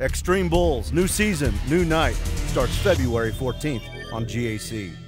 Extreme Bulls, new season, new night, starts February 14th on GAC.